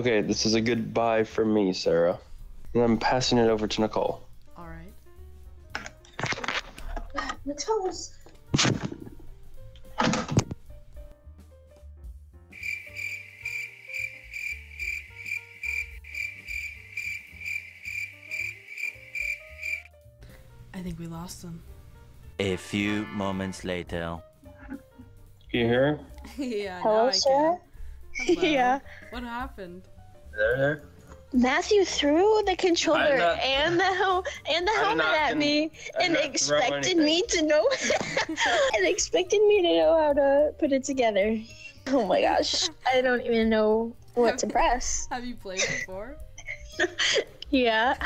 Okay, this is a goodbye from me, Sarah. And I'm passing it over to Nicole. All right. My toes. I think we lost him. A few moments later. You hear? her? yeah. now Hello, I Sarah? Can. Hello. Yeah. What happened? There, there. Matthew threw the controller not- and the hel- and the I did helmet not at me I and did not throw expected me to know and expected me to know how to put it together. Oh my gosh. I don't even know what to press. Have you played before? Yeah.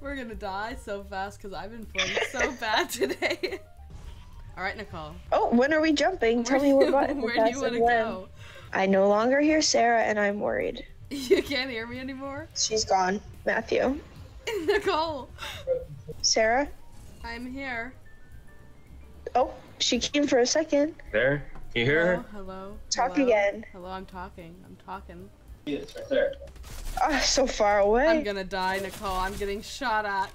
We're gonna die so fast because I've been playing so bad today. All right, Nicole. Oh, when are we jumping? Tell me what button to Where do you want to go? I no longer hear Sarah and I'm worried. You can't hear me anymore. She's gone. Matthew. Nicole, Sarah? I'm here. Oh, she came for a second. There. You hear Hello, her? hello. Talk hello? again. Hello, I'm talking. I'm talking. Yes, right there. Ah, so far away. I'm gonna die, Nicole. I'm getting shot at.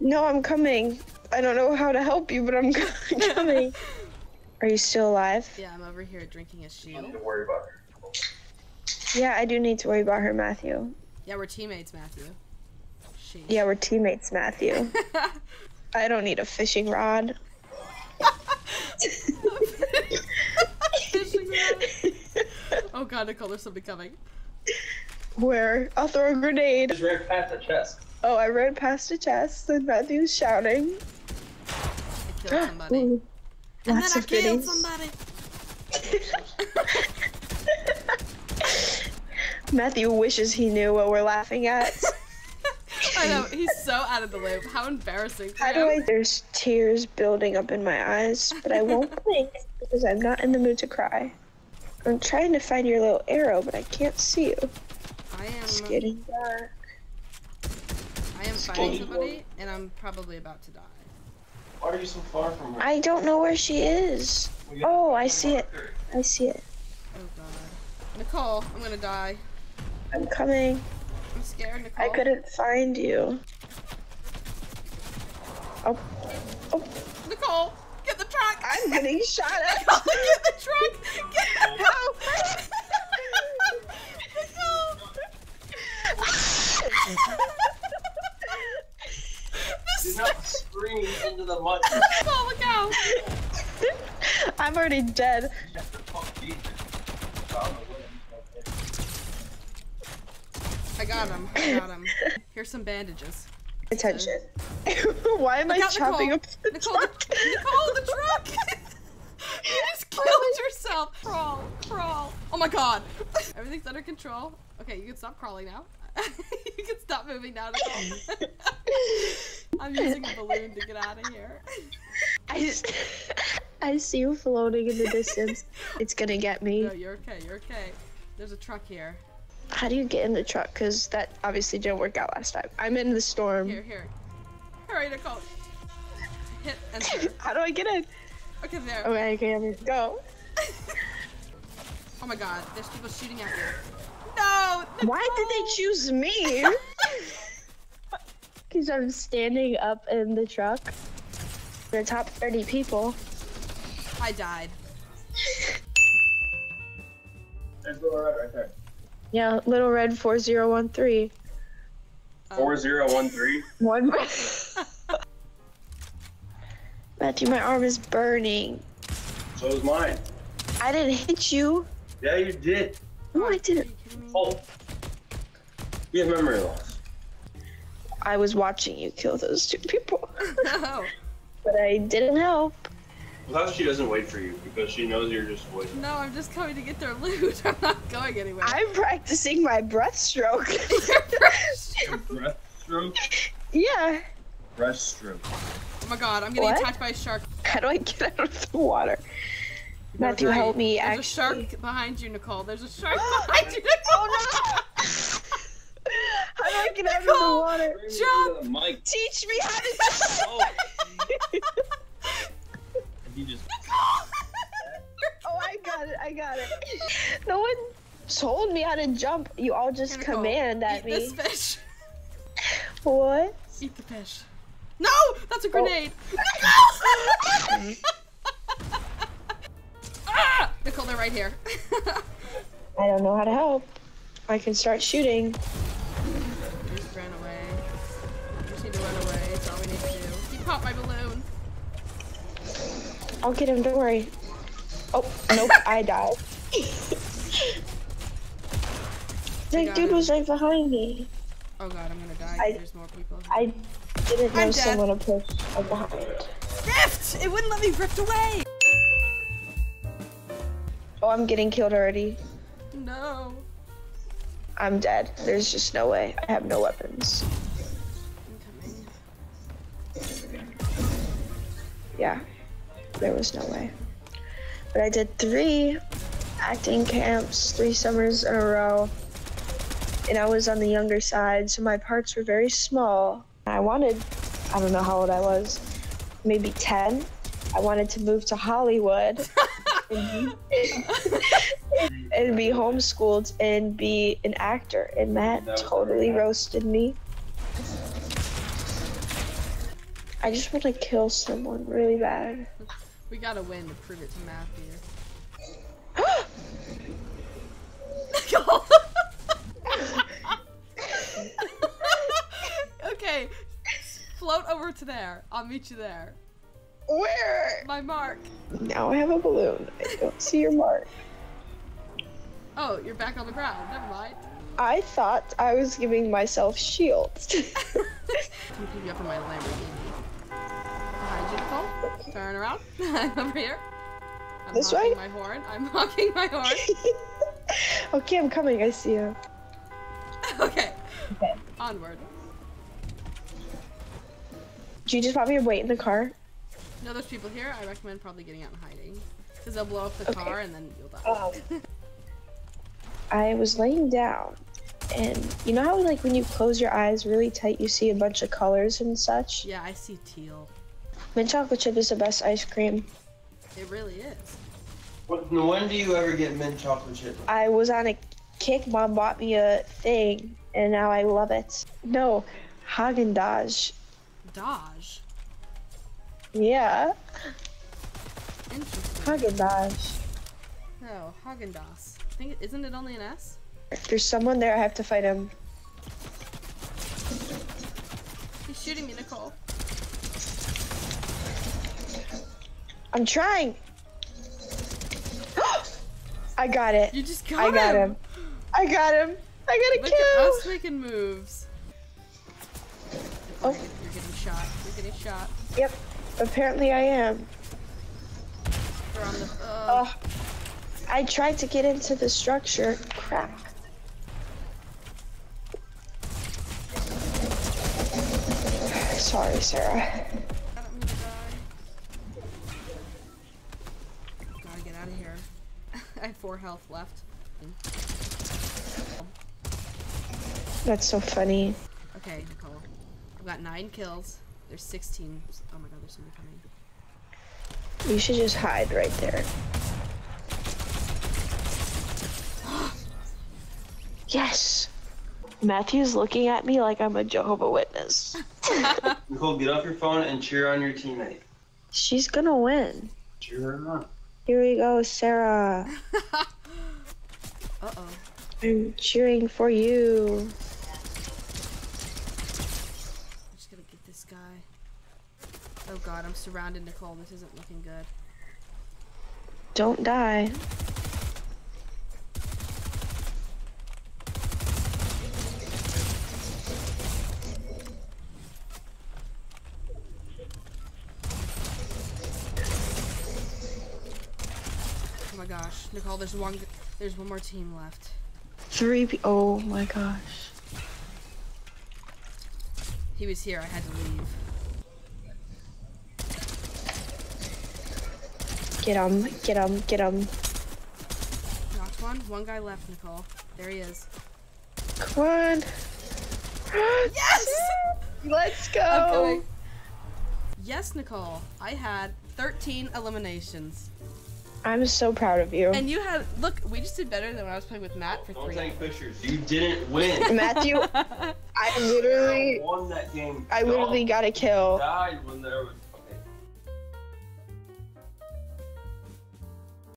No, I'm coming. I don't know how to help you, but I'm coming. Are you still alive? Yeah, I'm over here drinking a shield. Don't worry about her. Yeah, I do need to worry about her, Matthew. Yeah, we're teammates, Matthew. Sheesh. Yeah, we're teammates, Matthew. I don't need a fishing rod. Fishing rod. oh god, Nicole, there's something coming. Where? I'll throw a grenade. Just right past the chest. Oh, I ran past a chest and Matthew's shouting. I killed somebody. Ooh, and then lots I of killed goodies. somebody. Matthew wishes he knew what we're laughing at. I know, he's so out of the loop. How embarrassing. for How do him. I? There's tears building up in my eyes, but I won't blink because I'm not in the mood to cry. I'm trying to find your little arrow, but I can't see you. I It's am getting dark. I am fighting somebody and I'm probably about to die. Why are you so far from her? I don't know where she is. Oh, I see it. I see it. Oh god. Nicole, I'm gonna die. I'm coming. I'm scared, Nicole. I couldn't find you. Oh, oh, Nicole, get the truck! I'm getting shot at. Nicole, get the truck! Get the Help! not scream into the mud. Nicole, look out! I'm already dead. I got him. I got him. Here's some bandages. Attention. Why am I Look out, chopping Nicole. up the Nicole, truck? the, Nicole, the truck! you just killed yourself. Crawl, crawl. Oh my god. Everything's under control. Okay, you can stop crawling now. you can stop moving now, Nicole. I'm using a balloon to get out of here. I see you floating in the distance. It's gonna get me. No, you're okay. You're okay. There's a truck here. How do you get in the truck? Because that obviously didn't work out last time. I'm in the storm. Here, here. Hurry, Nicole. Hit enter. How do I get in? Okay, there. Okay, okay, I'm go. Oh my god, there's people shooting at you. No! Why did they choose me? Because I'm standing up in the truck. The top 30 people. I died. There's Little Red right there. Yeah, Little Red 4013. Um, 4013. One. Matthew, my arm is burning. So is mine. I didn't hit you. Yeah, you did. No, I didn't. you kidding me? Oh. You have memory loss. I was watching you kill those two people, No. but I didn't help. Well, how she doesn't wait for you because she knows you're just waiting. No, I'm just coming to get their loot. I'm not going anywhere. I'm practicing my breaststroke. Your breaststroke. yeah. Breaststroke. oh my god, I'm getting What? attacked by a shark. How do I get out of the water? You better Matthew, hurry. help me, There's actually. a shark behind you, Nicole. There's a shark behind you, Nicole. Oh no! How do I get out of the water? Jump! The mic. Teach me how to Oh. And he just. Oh, I got it. I got it. No one told me how to jump. You all just Here, Nicole, command at eat me. this fish. What? Eat the fish. No! That's a Oh. grenade! ah! Nicole, they're right here. I don't know how to help. I can start shooting. just ran away. Just need to run away. That's all we need to do. He popped my balloon. I'll get him, don't worry. Oh, nope, I died. That dude him. was right behind me. Oh god, I'm gonna die. I- There's more people. I didn't know I'm dead. someone approached behind. Rift! It wouldn't let me rift away! Oh, I'm getting killed already. No. I'm dead. There's just no way. I have no weapons. I'm coming. Yeah, there was no way. But I did three acting camps, three summers in a row. And I was on the younger side, so my parts were very small. I wanted, I don't know how old I was, maybe 10. I wanted to move to Hollywood and, be, and be homeschooled and be an actor. And Matt totally roasted me. I just want to kill someone really bad. We gotta win to prove it to Matthew. okay, float over to there. I'll meet you there. Where? My mark. Now I have a balloon. I don't see your mark. Oh, you're back on the ground. Never mind. I thought I was giving myself shields. Can pick you up in my Lamborghini. Behind you, Nicole. Turn around. I'm over here. I'm This way? my horn. I'm honking my horn. okay, I'm coming. I see you. okay. Okay. Onward. Do you just want me to wait in the car? No, there's people here. I recommend probably getting out and hiding. Because they'll blow up the Okay. car and then you'll die. Oh. I was laying down, and you know how like when you close your eyes really tight, you see a bunch of colors and such. Yeah, I see teal. Mint chocolate chip is the best ice cream. It really is. What, when do you ever get mint chocolate chip? I was on a kick. Mom bought me a thing, and now I love it. No, Haagen Dazs. Dodge. Yeah, Interesting. Haagen Dazs. No, oh, Haagen Dazs. I think isn't it only an S? If there's someone there. I have to fight him. He's shooting me, Nicole. I'm trying. I got it. You just got I got him. him. I got him. I got a Look at us making moves. Oh. You're getting shot. You're getting shot. Yep. Apparently I am. We're on the. Uh, Oh. I tried to get into the structure. Crap. Sorry, Sarah. I don't mean to die. Gotta get out of here. I have four health left. That's so funny. Okay, Nicole. I've got nine kills. There's 16. Oh my god, there's someone coming. You should just hide right there. yes. Matthew's looking at me like I'm a Jehovah Witness. Nicole, get off your phone and cheer on your teammate. She's gonna win. Cheer her on. Here we go, Sarah. Uh oh. I'm cheering for you. I'm just gonna get this guy. Oh god, I'm surrounded, Nicole. This isn't looking good. Don't die. Oh my gosh, Nicole. There's one. There's one more team left. Three pe- Oh my gosh. He was here. I had to leave. Get him, get him, get him. Knocked one. One guy left, Nicole. There he is. Come on. Yes! Let's go. Yes, Nicole. I had 13 eliminations. I'm so proud of you. And you had look, we just did better than when I was playing with Matt for Don't three. take pictures. You didn't win. Matthew, I literally, won that game. I literally got a kill. died when there was